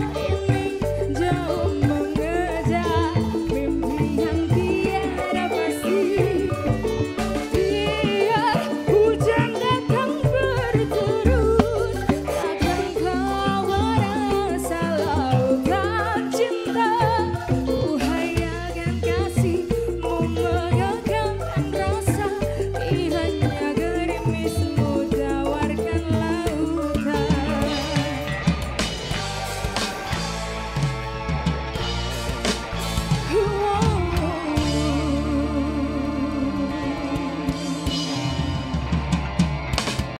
Bye.